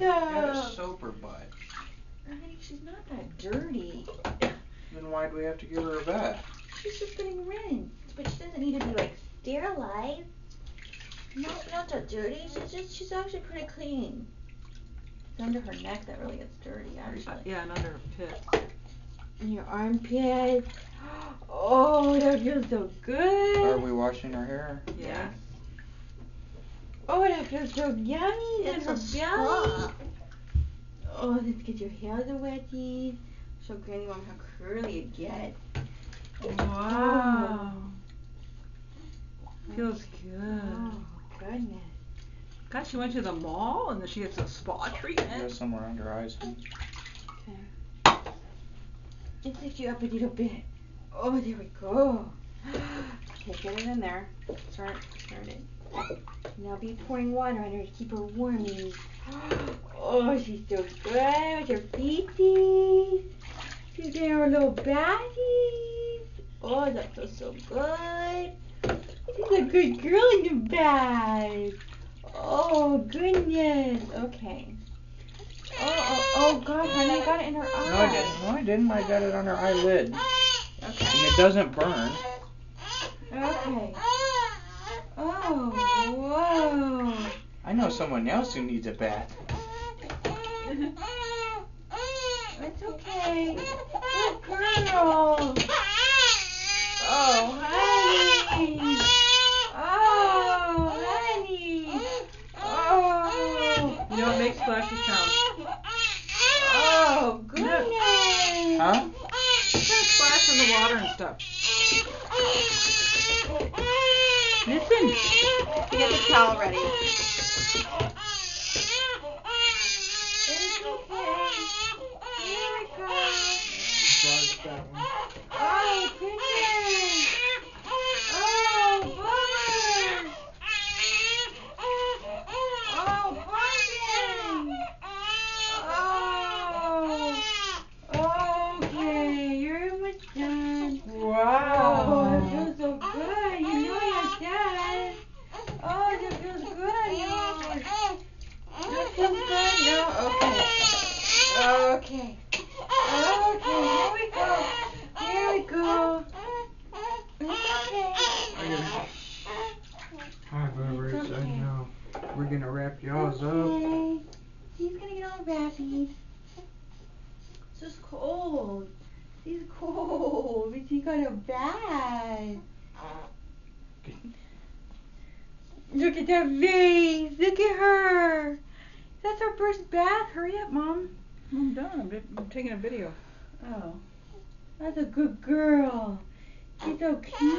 You gotta up. soap her butt. Honey, she's not that dirty. Then why do we have to give her a bath? She's just getting rinsed, but she doesn't need to be like sterilized. Not not that dirty. She's just she's actually pretty clean. It's under her neck that really gets dirty, Uh, actually. Yeah, and under her pit. And your armpit. Oh, that feels so good. Are we washing her hair? Yeah. Oh, that feels so yummy. It's in her a belly. spa. Oh, let's get your hair the wetties. Show Granny Mom how curly it gets. Wow. Feels good. Oh, goodness. God, she went to the mall and then she gets a spa Go treatment. somewhere under her eyes. Let's lift you up a little bit. Oh, there we go. Okay, get it in there. Turn turn it. Now be pouring water on her to keep her warmy. Oh, she's so good with her feeties. She's getting her little bathies. Oh, that feels so good. She's a good girl in the bath. Oh, goodness. Okay. Oh, oh, oh, God, honey, I got it in her eye. No, I didn't. No, I didn't. I got it on her eyelid. Okay. And it doesn't burn. Okay. Oh, whoa. I know someone else who needs a bath. It's okay. Good girl. Oh, honey. Oh, honey. Oh. You know what makes splashy sound? Oh, goodness. Huh? Kind of splash in the water and stuff. Listen. Get the towel ready. It's okay. Here we go. Oh, goodness. Oh, bummer. Oh, Barton. Oh. Okay, you're almost done. Oh, it feels so good. You know you're done. Oh, that feels good on you. That feels good? No? Okay. Okay. Okay, here we go. Here we go. It's okay. Hi, Barbara, it's- I know. We're gonna wrap y'all's Okay. Up. He's gonna get all wrappy. It's just cold. He's cold. But he got a bad. Look at that face. Look at her. That's her first bath. Hurry up, Mom. I'm done. I'm, I'm taking a video. Oh. That's a good girl. She's so cute.